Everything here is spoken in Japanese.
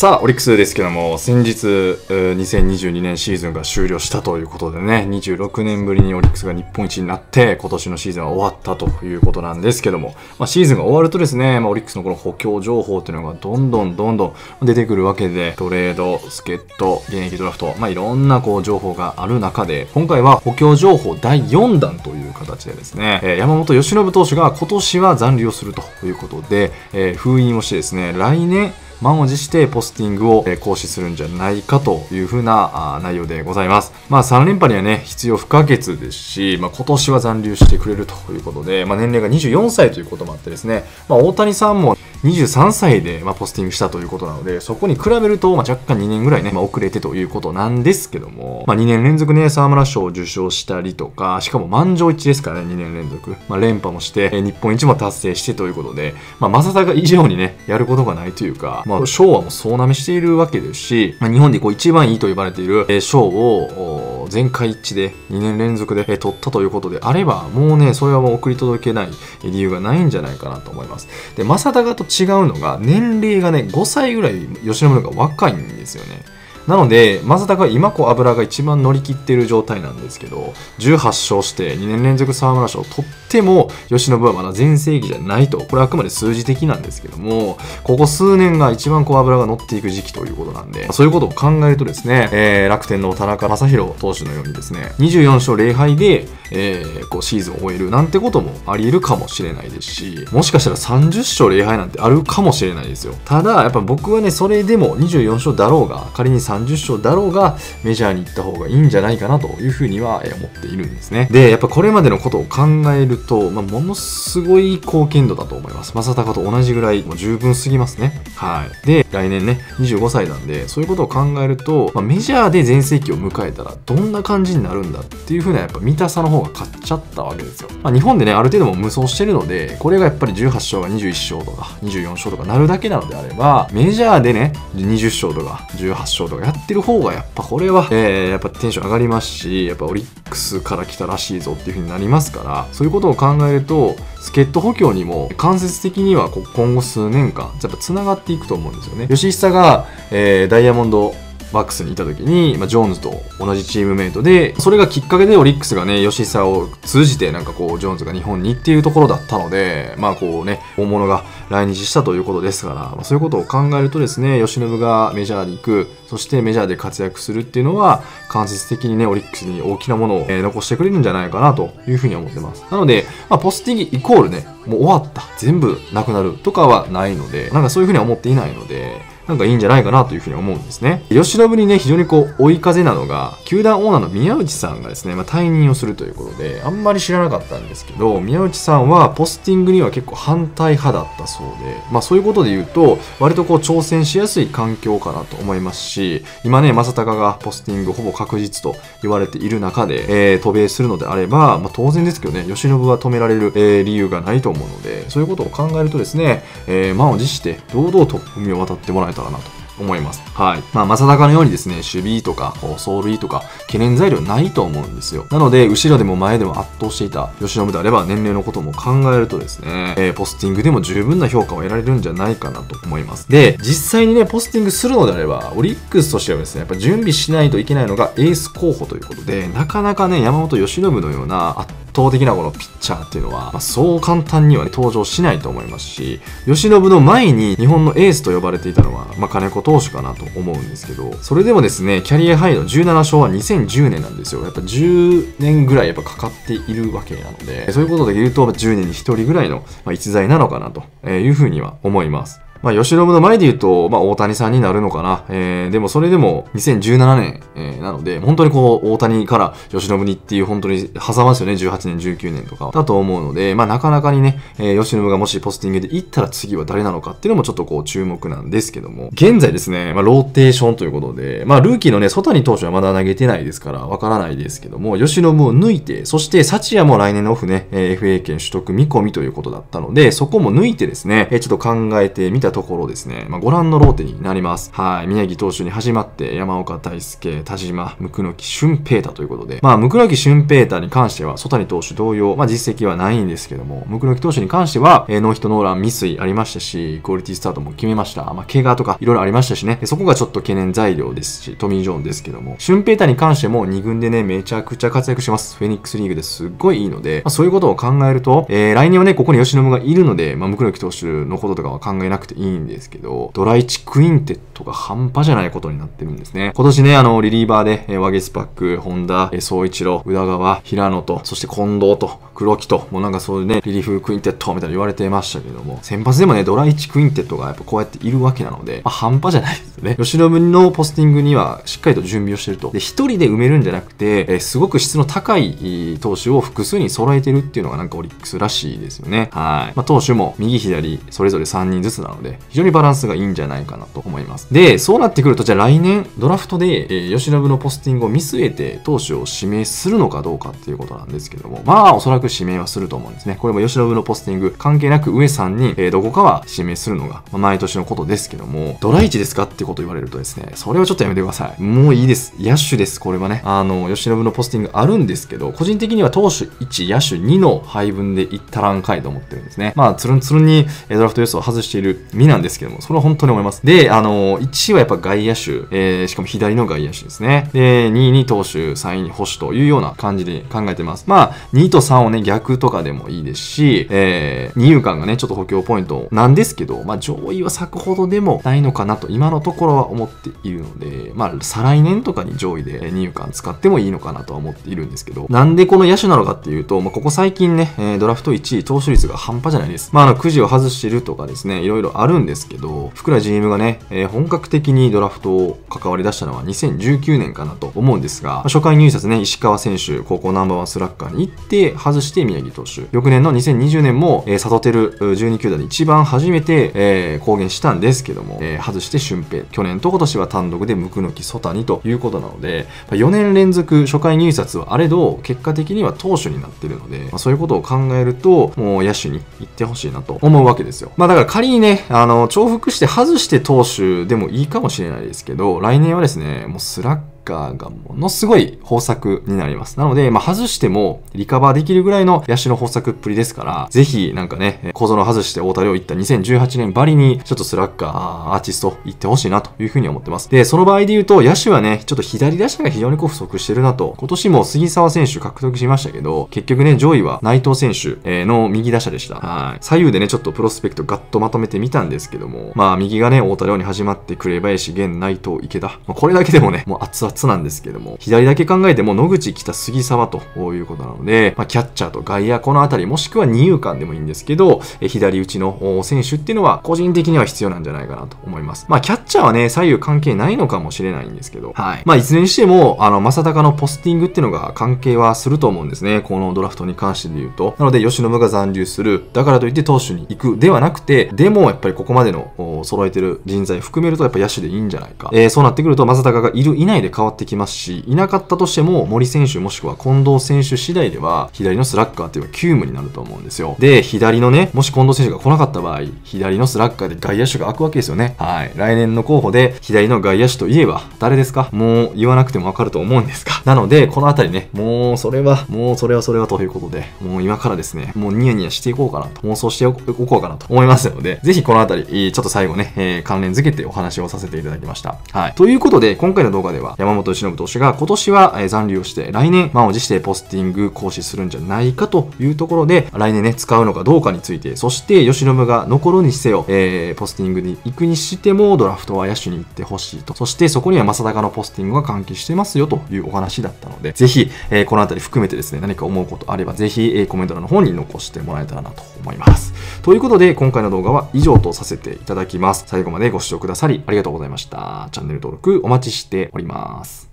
さあ、オリックスですけども、先日、2022年シーズンが終了したということでね、26年ぶりにオリックスが日本一になって、今年のシーズンは終わったということなんですけども、まあ、シーズンが終わるとですね、まあ、オリックスのこの補強情報っていうのがどんどんどんどん出てくるわけで、トレード、助っ人、現役ドラフト、まあ、いろんなこう情報がある中で、今回は補強情報第4弾という形でですね、えー、山本由伸投手が今年は残留をするということで、えー、封印をしてですね、来年、満を持してポスティングを行使するんじゃないかというふうな内容でございます。まあ3連覇にはね、必要不可欠ですし、まあ今年は残留してくれるということで、まあ年齢が24歳ということもあってですね、まあ大谷さんも23歳で、まあ、ポスティングしたということなので、そこに比べると、まあ、若干2年ぐらいね、まあ、遅れてということなんですけども、まあ、2年連続ね、沢村賞を受賞したりとか、しかも満場一致ですからね、2年連続。まあ、連覇もして、日本一も達成してということで、まあ、正尚以上にね、やることがないというか、まあ、賞はもう総なめしているわけですし、まあ、日本でこう一番いいと呼ばれている賞を、全会一致で2年連続で取ったということであれば、もうね、それはもう送り届けない理由がないんじゃないかなと思います。で、正尚と違うのが、年齢がね、5歳ぐらい吉野村が若いんですよね。なので、正尚は今こう油が一番乗り切っている状態なんですけど、18勝して2年連続沢村賞を取っても、吉信はまだ全盛期じゃないと。これあくまで数字的なんですけども、ここ数年が一番こう油が乗っていく時期ということなんで、そういうことを考えるとですね、えー、楽天の田中将大投手のようにですね、24勝0敗で、えー、こうシーズンを終えるなんてこともあり得るかもしれないですし、もしかしたら30勝0敗なんてあるかもしれないですよ。ただ、やっぱ僕はね、それでも24勝だろうが、仮に30勝だろうが、メジャーに行った方がいいんじゃないかなというふうには思っているんですね。で、やっぱこれまでのことを考えると、まあ、ものすごい貢献度だと思います。正尚と同じぐらい、もう十分すぎますね。はい。で、来年ね、25歳なんで、そういうことを考えると、まあ、メジャーで全盛期を迎えたら、どんな感じになるんだっていうふうな、やっぱ見たさの方が勝っちゃったわけですよ。まあ、日本でね、ある程度も無双してるので、これがやっぱり18勝が21勝とか、24勝とかなるだけなのであれば、メジャーでね、20勝とか、18勝とかやってる方が、やっぱこれは、えー、やっぱテンション上がりますし、やっぱオリックスから来たらしいぞっていう風になりますから、そういうことを考えると、助っ人補強にも間接的には今後数年間、やっぱ繋がっていくと思うんですよね。吉久が、えー、ダイヤモンドバックスにいた時に、まあ、ジョーンズと同じチームメイトで、それがきっかけでオリックスがね、吉沢を通じてなんかこう、ジョーンズが日本にっていうところだったので、まあこうね、大物が来日したということですから、まあ、そういうことを考えるとですね、吉信がメジャーに行く、そしてメジャーで活躍するっていうのは、間接的にね、オリックスに大きなものを、えー、残してくれるんじゃないかなというふうに思ってます。なので、まあ、ポスティギイコールね、もう終わった、全部なくなるとかはないので、なんかそういうふうには思っていないので、なんかいいんじゃないかなというふうに思うんですね。吉信にね、非常にこう、追い風なのが、球団オーナーの宮内さんがですね、まあ、退任をするということで、あんまり知らなかったんですけど、宮内さんはポスティングには結構反対派だったそうで、まあそういうことで言うと、割とこう挑戦しやすい環境かなと思いますし、今ね、正隆がポスティングほぼ確実と言われている中で、えー、渡米するのであれば、まあ当然ですけどね、吉信は止められる、えー、理由がないと思うので、そういうことを考えるとですね、えー、満を持して堂々と海を渡ってもらえたらなと思います。はい。まあ、正尚のようにですね、守備とか、走塁とか、懸念材料ないと思うんですよ。なので、後ろでも前でも圧倒していた吉野であれば、年齢のことも考えるとですね、えー、ポスティングでも十分な評価を得られるんじゃないかなと思います。で、実際にね、ポスティングするのであれば、オリックスとしてはですね、やっぱ準備しないといけないのがエース候補ということで、なかなかね、山本由伸のような圧倒的なこのピッチャーっていうのは、まあ、そう簡単には、ね、登場しないと思いますし、吉信の前に日本のエースと呼ばれていたのは、まあ、金子投手かなと思うんですけど、それでもですね、キャリアハイの17勝は2010年なんですよ。やっぱ10年ぐらいやっぱかかっているわけなので、そういうことで言うと、10年に1人ぐらいの逸材なのかなというふうには思います。まあ、吉信の前で言うと、まあ、大谷さんになるのかな。えー、でもそれでも2017年、えー、なので、本当にこう、大谷から吉信にっていう本当に挟ますよね。18年、19年とかだと思うので、まあ、なかなかにね、えー、吉信がもしポスティングで行ったら次は誰なのかっていうのもちょっとこう、注目なんですけども、現在ですね、まあ、ローテーションということで、まあ、ルーキーのね、外に投手はまだ投げてないですから、わからないですけども、吉信を抜いて、そして、幸也も来年のオフね、えー、FA 権取得見込みということだったので、そこも抜いてですね、えー、ちょっと考えてみたたところですね、まあ、ご覧のローテになります。はい。宮城投手に始まって、山岡大輔、田島、向木俊平太ということで、まあ、向木俊平太に関しては、曽谷投手同様、まあ、実績はないんですけども、向木投手に関しては、えー、ノーヒットノーラン未遂ありましたし、クオリティスタートも決めました。まあ、怪我とかいろいろありましたしね、そこがちょっと懸念材料ですし、トミー・ジョーンですけども、俊平太に関しても2軍でね、めちゃくちゃ活躍します。フェニックスリーグですっごいいいので、まあ、そういうことを考えると、えー、来年はね、ここに吉野がいるので、まあ、向木投手のこととかは考えなくていいいいんですけど、ドラ1クインテットが半端じゃないことになってるんですね。今年ね、あの、リリーバーで、えー、ワゲスパック、本田、えー、総一郎、宇田川、平野と、そして近藤と、黒木と、もうなんかそういうね、リリーフクインテットみたいな言われてましたけども、先発でもね、ドラ1クインテットがやっぱこうやっているわけなので、まあ、半端じゃないですよね。吉野のポスティングにはしっかりと準備をしてると。で、一人で埋めるんじゃなくて、えー、すごく質の高い投手を複数に揃えてるっていうのがなんかオリックスらしいですよね。はい。まあ、投手も右左それぞれ3人ずつなので、非常にバランスがいいんじゃないかなと思います。で、そうなってくると、じゃあ来年ドラフトで、えー、吉野のポスティングを見据えて投手を指名するのかどうかっていうことなんですけども、まあおそらく指名はすると思うんですね。これも吉野のポスティング関係なく上3人、えー、どこかは指名するのが、まあ、毎年のことですけども、ドラ1ですかってこと言われるとですね、それはちょっとやめてください。もういいです。野手です、これはね。あの、吉野のポスティングあるんですけど、個人的には投手1、野手2の配分でいったらんかいと思ってるんですね。まあ、つるんつるんにドラフト予想を外している身なんですけども、それは本当に思います。で、あの、1位はやっぱ外野手、えー、しかも左の外野手ですね。で、2位に投手、3位に保守というような感じで考えてます。まあ、2と3をね、逆とかでもいいですし、えー、二遊間がね、ちょっと補強ポイントなんですけど、まあ、上位は咲くほどでもないのかなと、今のところは思っているので、まあ、再来年とかに上位で二遊間使ってもいいのかなとは思っているんですけど、なんでこの野手なのかっていうと、まあ、ここ最近ね、えドラフト1位、投手率が半端じゃないです。まあ、あの、くじを外してるとかですね、いろいろあるるんですけど、福良 GM がね、えー、本格的にドラフトを関わり出したのは2019年かなと思うんですが、まあ、初回入札ね、石川選手、高校ナンバーワンスラッガーに行って、外して宮城投手。翌年の2020年も、えー、サトテル12球団で一番初めて、えー、公言したんですけども、えー、外して俊平。去年と今年は単独でムクノキソタニということなので、ま4年連続初回入札はあれど、結果的には投手になってるので、まあ、そういうことを考えると、もう野手に行ってほしいなと思うわけですよ。まあだから仮にね、あの、重複して外して投手でもいいかもしれないですけど、来年はですね、もうスラッカーがものすごい豊作になります。なので、まあ、外してもリカバーできるぐらいの野手の豊作っぷりですから、ぜひなんかね、小園外して大田亮行った2018年ばりに、ちょっとスラッガー、アーティスト行ってほしいなというふうに思ってます。で、その場合で言うと、野手はね、ちょっと左打者が非常にこう不足してるなと。今年も杉沢選手獲得しましたけど、結局ね、上位は内藤選手の右打者でした。はい。左右でね、ちょっとプロスペクトガッとまとめてみたんですけども、まあ、右がね、大田亮に始まって、紅林、現内藤、池田。まあ、これだけでもね、もう熱々なんですけども、左だけ考えても野口、北、杉沢ということなので、まあ、キャッチャーと外野、このあたり、もしくは二遊間でもいいんですけど、え左打ちの選手っていうのは、個人的には必要なんじゃないかなと思います。まあ、キャッチャーはね、左右関係ないのかもしれないんですけど、はい。まあ、いずれにしても、あの、正隆のポスティングっていうのが関係はすると思うんですね。このドラフトに関してで言うと。なので、吉野が残留する。だからといって投手に行くではなくて、でもやっぱりここまでの揃えてる人材含めると、やっぱ野手でいいんじゃないか。えー、そうなってくると、正隆がいる、いないで変わってきますし、いなかったとしても、森選手もしくは近藤選手次第では、左のスラッガーっていうのは急務になると思うんですよ。で、左のね、もし近藤選手が来なかった場合、左のスラッガーで外野手が開くわけですよね。はい。来年の候補で、左の外野手といえば、誰ですか？もう言わなくてもわかると思うんですが。なので、このあたりね、もうそれは、もうそれはそれはということで、もう今からですね、もうニヤニヤしていこうかなと、妄想しておこうかなと思いますので、ぜひこのあたり、ちょっと最後ね、えー、関連づけてお話をさせていただきました。はい。ということで、今回の動画では、山本由伸投手が今年は、残留をして、来年、満を持してポスティング行使するんじゃないかというところで、来年ね、使うのかどうかについて、そして、吉野が残るにせよ、えー、ポスティングに行くにしても、ドラフトは野手に行ってほしいと。そして、そこには正隆のポスティングが関係してますよというお話だったので、ぜひ、えー、このあたり含めてですね、何か思うことあれば、ぜひ、えー、コメント欄の方に残してもらえたらなと思います。ということで、今回の動画は以上とさせていただきますます。最後までご視聴くださりありがとうございました。チャンネル登録お待ちしております。